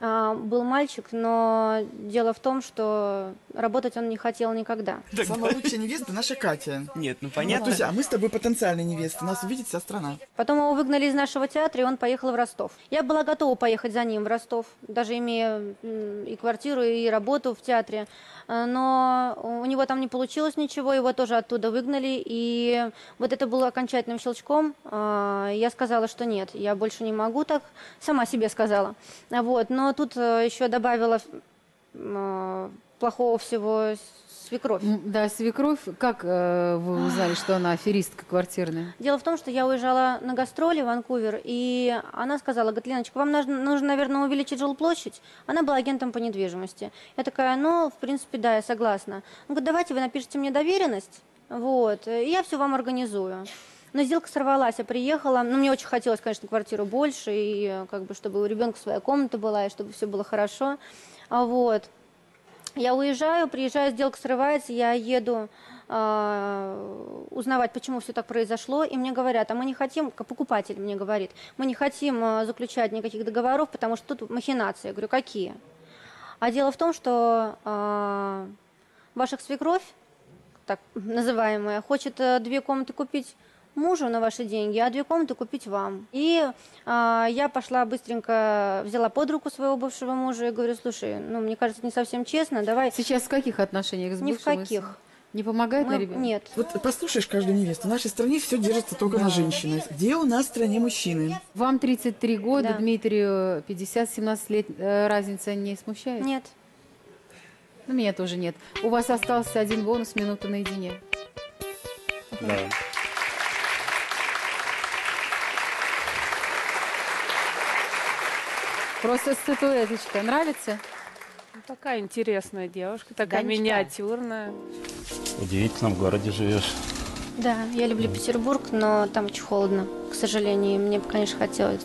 был мальчик, но дело в том, что работать он не хотел никогда. Самая лучшая невеста наша Катя. Нет, ну Ну, понятно. Туся, а мы с тобой потенциальные невесты. Нас увидит вся страна. Потом его выгнали из нашего театра, и он поехал в Ростов. Я была готова поехать за ним в Ростов, даже имея и квартиру, и работу в театре. Э, Но у него там не получилось ничего, его тоже оттуда выгнали. И вот это было окончательным щелчком. А, Я сказала, что нет, я больше не могу так. Сама себе сказала. А Вот. Но тут э, еще добавила м, плохого всего свекровь. Да, свекровь. Как э, вы узнали, что она аферистка квартирная? Дело в том, что я уезжала на гастроли в Ванкувер, и она сказала, говорит, Леночка, вам нужно, нужно, наверное, увеличить жилплощадь. Она была агентом по недвижимости. Я такая, ну, в принципе, да, я согласна. Он говорит, давайте вы напишите мне доверенность, вот, и я все вам организую. Но сделка сорвалась, я приехала. Ну, мне очень хотелось, конечно, квартиру больше, и э, как бы, чтобы у ребенка своя комната была, и чтобы все было хорошо. А Вот. Я уезжаю, приезжаю, сделка срывается, я еду а, узнавать, почему все так произошло, и мне говорят, а мы не хотим, покупатель мне говорит, мы не хотим а, заключать никаких договоров, потому что тут махинации. Я говорю, какие? А дело в том, что а, ваша свекровь, так называемая, хочет э, две комнаты купить мужу на ваши деньги, а две комнаты купить вам. И а, я пошла быстренько, взяла под руку своего бывшего мужа и говорю, слушай, ну, мне кажется, не совсем честно, давай... Сейчас в каких отношениях с Ни в каких. Не помогает Мы- на ребенка? Нет. Вот послушаешь каждую невесту. В нашей стране все держится только на женщине. Где у нас в стране мужчины? Вам 33 года, Да. Дмитрию 50-17 лет. Э, Разница не смущает? Нет. Ну, меня тоже нет. У вас остался один бонус минута наедине. Да. Просто статуэточка. Нравится? Ну, Такая интересная девушка, такая Ганечка. миниатюрная. Удивительно, в городе живешь. Да, я люблю Петербург, но там очень холодно, к сожалению. И Мне бы, конечно, хотелось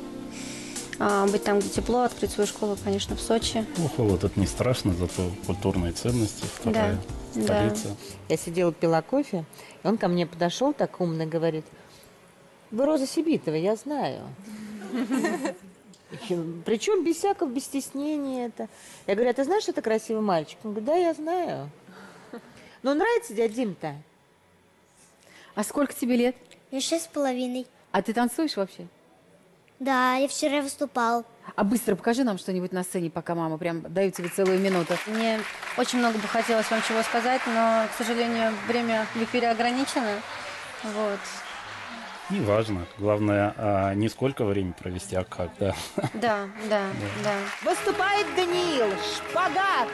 а, быть там, где тепло, открыть свою школу, конечно, в Сочи. Ну, холод это не страшно, зато культурные ценности, вторая Да, столица. Я сидела, пила кофе, и он ко мне подошел так умно, говорит, вы Роза Сибитова, я знаю. Причем без всякого, без стеснения это. Я говорю, а ты знаешь, что это красивый мальчик? Он говорит, да, я знаю. Ну, нравится дядя Дим-то? А сколько тебе лет? Мне шесть с половиной. А ты танцуешь вообще? Да, я вчера выступал. А быстро покажи нам что-нибудь на сцене, пока мама прям дает тебе целую минуту. Мне очень много бы хотелось вам чего сказать, но, к сожалению, время в эфире ограничено. Вот. Неважно. Главное, а, не сколько времени провести, а как, да. Да, да, да. Выступает Даниил, шпагат.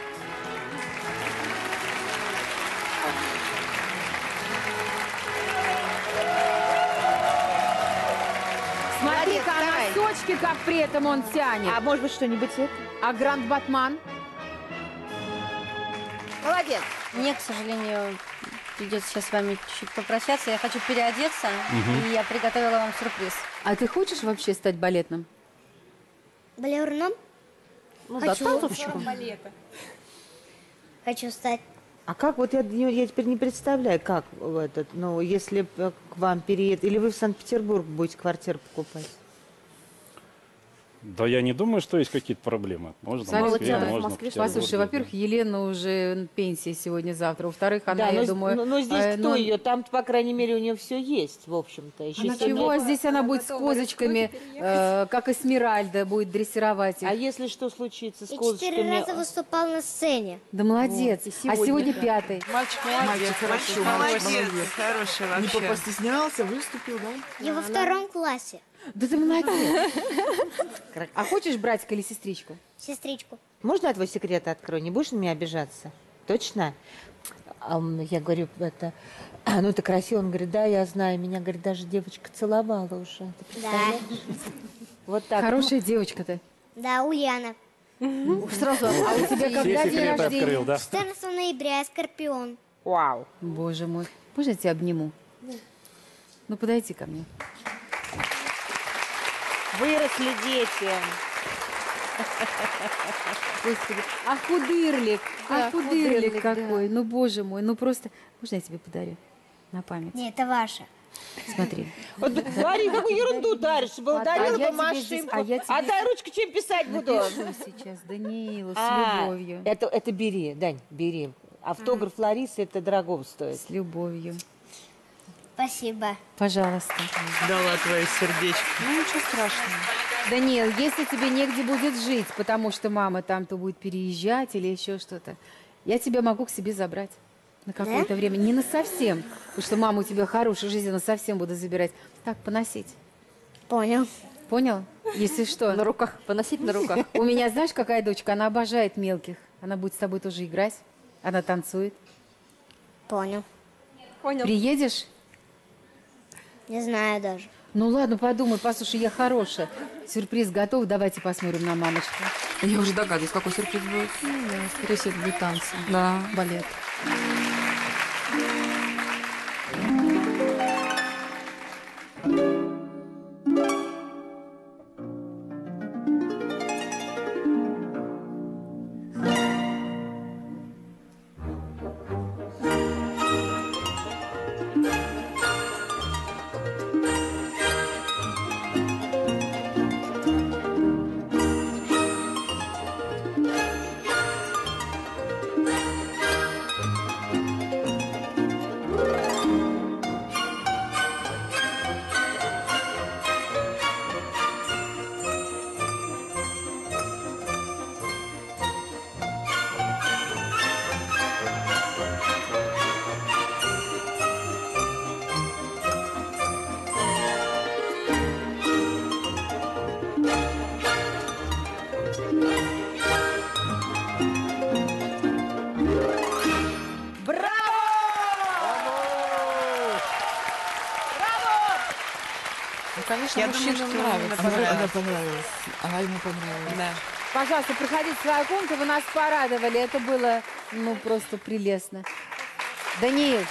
Смотри-ка, а носочки, как при этом он тянет. А может быть что-нибудь это? А Гранд Батман? Молодец. Мне, к сожалению, придется сейчас с вами чуть-чуть попрощаться. Я хочу переодеться, Мгм. и я приготовила вам сюрприз. А ты хочешь вообще стать балетным? Балерином? Ну да, Хочу. танцовщиком. Хочу стать. А как, вот я, я теперь не представляю, как этот, ну, если к вам переедет, или вы в Санкт-Петербург будете квартиру покупать? Да я не думаю, что есть какие-то проблемы. Можно в Салют, Москве, можно в Послушай, Петербурге. во-первых, Елена уже пенсия сегодня-завтра. Во-вторых, она, да, я но, думаю... но, но здесь э, кто ну, ее? Там, по крайней мере, у нее все есть, в общем-то. Еще семь чего, лет. здесь она будет с козочками, э, как Эсмеральда, будет дрессировать их. А если что случится с Я четыре козочками? раза выступал на сцене. Да молодец. Вот, и а сегодня, сегодня да. пятый. Мальчик Мальчик хорошо, мальчик Молодец, молодец. хороший Не вообще. постеснялся, выступил, да? Я во втором классе. Да ты молодец. А хочешь братика или сестричку? Сестричку. Можно я твой секрет открою? Не будешь на меня обижаться? Точно? А, я говорю, это... «А, Ну, ты красивый. Он говорит, да, я знаю. Меня, говорит, даже девочка целовала уже. Ты представляешь? Вот так. Хорошая девочка-то. Да, Ульяна. Сразу. А у тебя когда день секреты рождения? открыл, да? 14 ноября Скорпион. Вау. Боже мой. Можно я тебя обниму? Ну, подойди ко мне. Выросли дети. Господи, а худырлик, Да, а худырлик худырлик, да. какой. Ну, боже мой, ну просто... Можно я тебе подарю? На память. Нет, это ваша. Смотри. Вот, смотри, какую ерунду даришь. Был А- а бы машинку. а я тебе- Отдай ручку, чем писать буду. Напишу сейчас Даниилу с А, любовью. Это, это бери, Дань, бери. Автограф Ларисы, это дорого стоит. С любовью. Спасибо. Пожалуйста. Дала твое сердечко. Ну, ничего страшного. Даниил, если тебе негде будет жить, потому что мама там то будет переезжать или еще что-то, я тебя могу к себе забрать на какое-то время. Не на совсем, потому что мама у тебя хорошая жизнь, на совсем буду забирать. Так, поносить. Понял. Понял? Если что. На руках. Поносить на руках. У меня, знаешь, какая дочка? Она обожает мелких. Она будет с тобой тоже играть. Она танцует. Понял. Понял. Приедешь? Не знаю даже. Ну ладно, подумай, послушай, я хорошая. Сюрприз готов, давайте посмотрим на мамочку. Я уже догадываюсь, какой сюрприз будет. Ну, да, скорее всего, это будет танцы. Да. Балет. Конечно, Я думаю, что нравится. она Она, она понравилась. понравилась. Она ему понравилась. Да. Пожалуйста, проходите в свою комнату, вы нас порадовали. Это было, ну, просто прелестно. Даниил,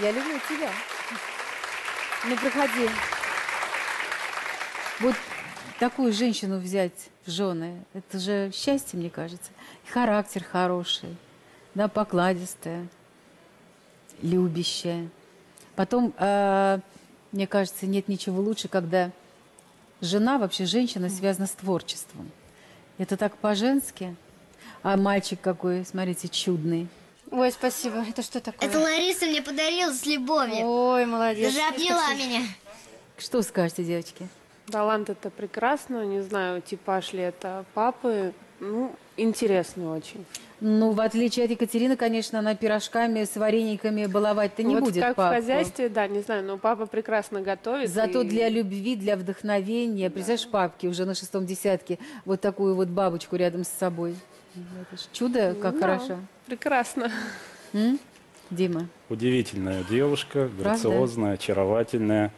я люблю тебя. Ну, проходи. Вот такую женщину взять в жены, это же счастье, мне кажется. И характер хороший, да, покладистая, любящая. Потом, э, мне кажется, нет ничего лучше, когда жена, вообще женщина, связана с творчеством. Это так по-женски. А мальчик какой, смотрите, чудный. Ой, спасибо. Это что такое? Это Лариса мне подарила с любовью. Ой, молодец. Даже обняла меня. Что скажете, девочки? Талант это прекрасно, не знаю, типаж ли это папы. Ну, интересно очень. Ну, в отличие от Екатерины, конечно, она пирожками с варениками баловать-то не вот будет как папу. в хозяйстве, да, не знаю, но папа прекрасно готовит. Зато и- для любви, для вдохновения, представляешь, папки уже на шестом десятке, вот такую вот бабочку рядом с собой. Это ж чудо, как Да, хорошо. Прекрасно. М? Дима. Удивительная девушка, Правда? грациозная, очаровательная,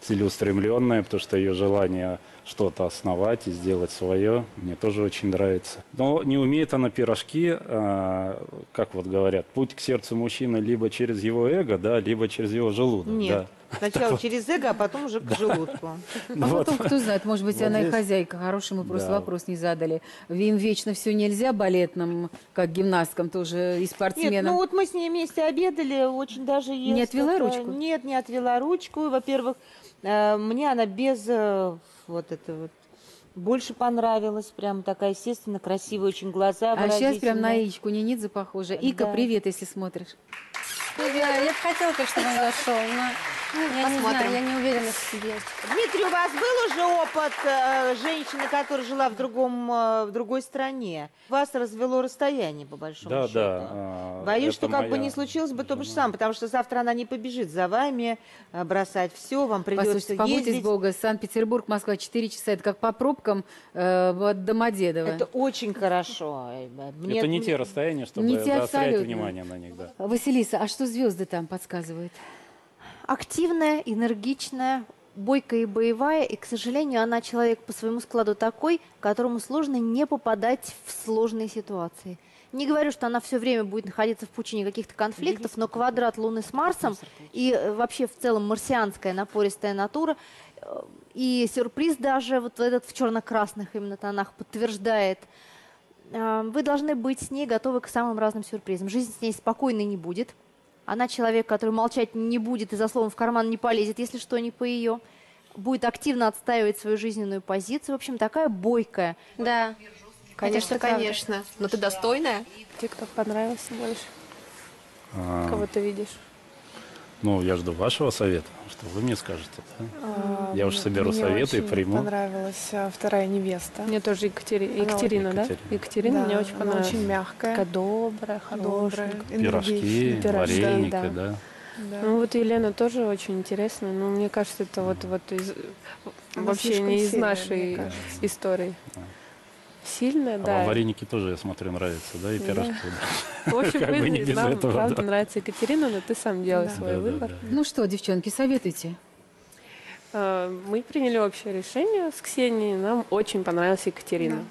целеустремленная, потому что ее желание что-то основать и сделать свое мне тоже очень нравится. Но не умеет она пирожки, а, как вот говорят, путь к сердцу мужчины либо через его эго, да, либо через его желудок. Нет. да. Сначала Так через эго, а потом уже к желудку. А Вот. потом, кто знает, может быть, Вот она и хозяйка хорошая, мы просто Да. вопрос не задали. Им вечно все нельзя балетным, как гимнасткам тоже и Нет, спортсменам. ну вот мы с ней вместе обедали, очень даже есть. Не отвела ручку? Нет, не отвела ручку. Во-первых, э, мне она без э, вот это вот. Больше понравилось, прям такая естественно, красивые очень глаза, А сейчас прям на. Ичку Нинидзе похожа. Ика, Да. привет, если смотришь. Знаю, я бы хотела, конечно, чтобы он зашел, но я не знаю, я не уверена в себе. Дмитрий, у вас был уже опыт э, женщины, которая жила в, другом, э, в другой стране? Вас развело расстояние, по большому Да, счету. да. а, Боюсь, что как бы моя не случилось бы то же самое, потому что завтра она не побежит за вами, э, бросать все, вам придется Послушайте, побойтесь ездить. Бога, Санкт-Петербург, Москва, 4 часа. Это как по пробкам э, от Домодедово. Это очень хорошо. Мне- Это не те расстояния, чтобы Не те заострять абсолютно. внимание на них, да. Василиса, а что звезды там подсказывают? Активная, энергичная, бойкая и боевая, и, к сожалению, она человек по своему складу такой, которому сложно не попадать в сложные ситуации. Не говорю, что она все время будет находиться в пучине каких-то конфликтов, но квадрат Луны с Марсом и э, вообще в целом марсианская напористая натура э, и сюрприз даже вот этот в черно-красных именно тонах подтверждает. э, Вы должны быть с ней готовы к самым разным сюрпризам. Жизнь с ней спокойной не будет. Она человек, который молчать не будет и за словом в карман не полезет, если что не по ее. Будет активно отстаивать свою жизненную позицию. В общем, такая бойкая. Да. Конечно, Это конечно. Но ты достойная. Тебе кто понравился больше? А, Кого ты видишь? Ну, я жду вашего совета, что вы мне скажете. да? А, Я уж соберу Мне советы и очень приму. понравилась а, вторая невеста. Мне тоже Екатери- Она Екатерина, да? Екатерина. Екатерина Да, мне очень она понравилась. очень мягкая. Такая добрая, Добрая, хорошая. Пирожки, вареники, да. да. Да. Ну вот Елена тоже очень интересная, но мне кажется, это вот, вот из, Она вообще не из сильная, нашей мне кажется. Сильная, А да. вареники тоже, я смотрю, нравятся, да, и Да. пирожки. да. В общем, Как бы мы- не без нам, этого, правда, да. нравится Екатерина, но ты сам делай Да. свой Да, да, выбор. да. Ну что, девчонки, советуйте. Э, Мы приняли общее решение с Ксенией, нам очень понравилась Екатерина.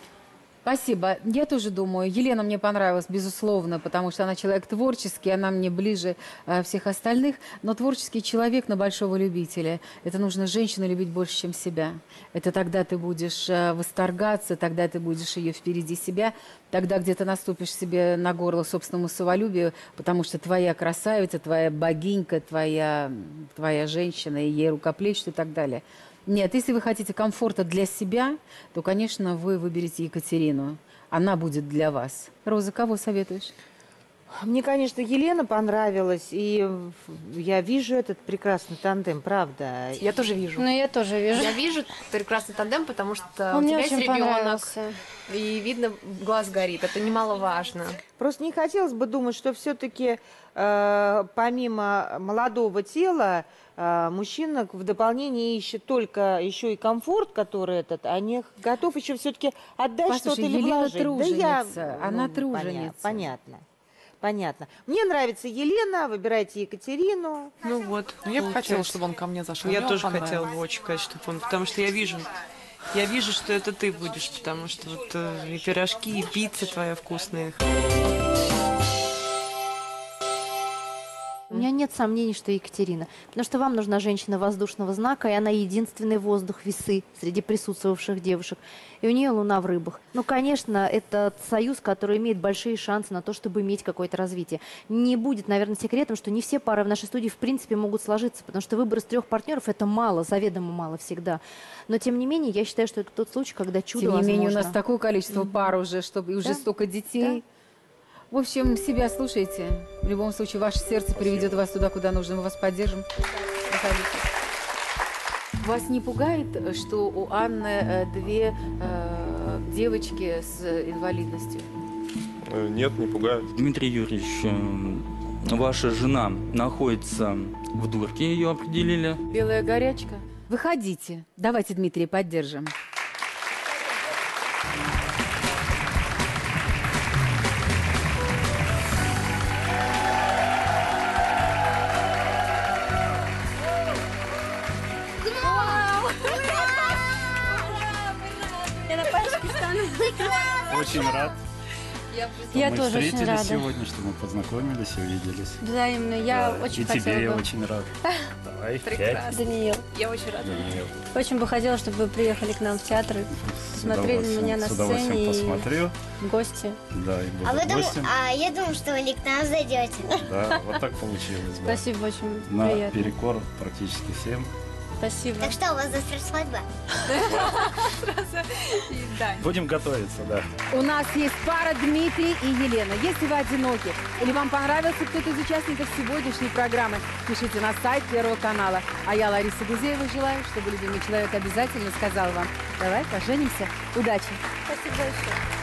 Спасибо. Я тоже думаю, Елена мне понравилась, безусловно, потому что она человек творческий, она мне ближе э, всех остальных. Но творческий человек на большого любителя. Это нужно женщину любить больше, чем себя. Это тогда ты будешь э, восторгаться, тогда ты будешь ее впереди себя, тогда где-то наступишь себе на горло собственному самолюбию, потому что твоя красавица, твоя богинька, твоя, твоя женщина, и ей рукоплещут и так далее. Нет, если вы хотите комфорта для себя, то, конечно, вы выберете Екатерину. Она будет для вас. Роза, кого советуешь? Мне, конечно, Елена понравилась, и я вижу этот прекрасный тандем, правда. Я тоже вижу. Ну, я тоже вижу. Я вижу прекрасный тандем, потому что Он у мне тебя есть ребенок, понравился. и видно, глаз горит. Это немаловажно. Просто не хотелось бы думать, что все-таки помимо молодого тела э, мужчина в дополнение ищет только еще и комфорт, который этот, а не готов еще все-таки отдать что-то или Елена вложить. Да я, труженица, она поня- труженица. Понятно. Понятно. Мне нравится Елена, выбирайте Екатерину. Ну вот. Ну, я бы хотела, чтобы он ко мне зашел. Я Мне тоже хотела бы очень сказать, чтобы он, потому что я вижу, я вижу, что это ты будешь, потому что вот э, и пирожки, и пицца твоя вкусная. У меня нет сомнений, что Екатерина. Потому что вам нужна женщина воздушного знака, и она единственный воздух весы среди присутствовавших девушек. И у нее луна в рыбах. Ну, конечно, это союз, который имеет большие шансы на то, чтобы иметь какое-то развитие. Не будет, наверное, секретом, что не все пары в нашей студии в принципе могут сложиться, потому что выбор из трех партнеров это мало, заведомо мало всегда. Но тем не менее, я считаю, что это тот случай, когда чудо Тем не менее, у возможно. нас такое количество пар уже, чтобы и уже Да. столько детей. В общем, себя слушайте. В любом случае, ваше сердце приведет вас туда, куда нужно. Мы вас поддержим. Проходите. Вас не пугает, что у Анны э, две э, девочки с инвалидностью? Э, Нет, не пугает. Дмитрий Юрьевич, э, ваша жена находится в дурке, ее определили. Белая горячка. Выходите. Давайте Дмитрия поддержим. Я мы тоже очень встретились рада. сегодня, что мы познакомились и увиделись. Взаимно. Я Да, очень и хотела тебе бы. очень рад. Давай. Прекрасно. Даниил. Я очень рада. Даниил. Очень бы хотела, чтобы вы приехали к нам в театр и посмотрели меня на сцене. посмотрю. И в гости. Да, и буду А, вы дум- гостем. а я думаю, что вы к нам зайдете. Да, вот так получилось. да. Спасибо, очень На приятно. перекор практически всем. Спасибо. Так что, у вас завтра свадьба? Будем готовиться, да. У нас есть пара Дмитрий и Елена. Если вы одиноки или вам понравился кто-то из участников сегодняшней программы, пишите на сайт Первого канала. А я, Лариса Гузеева, желаю, чтобы любимый человек обязательно сказал вам «Давай поженимся». Удачи! Спасибо большое.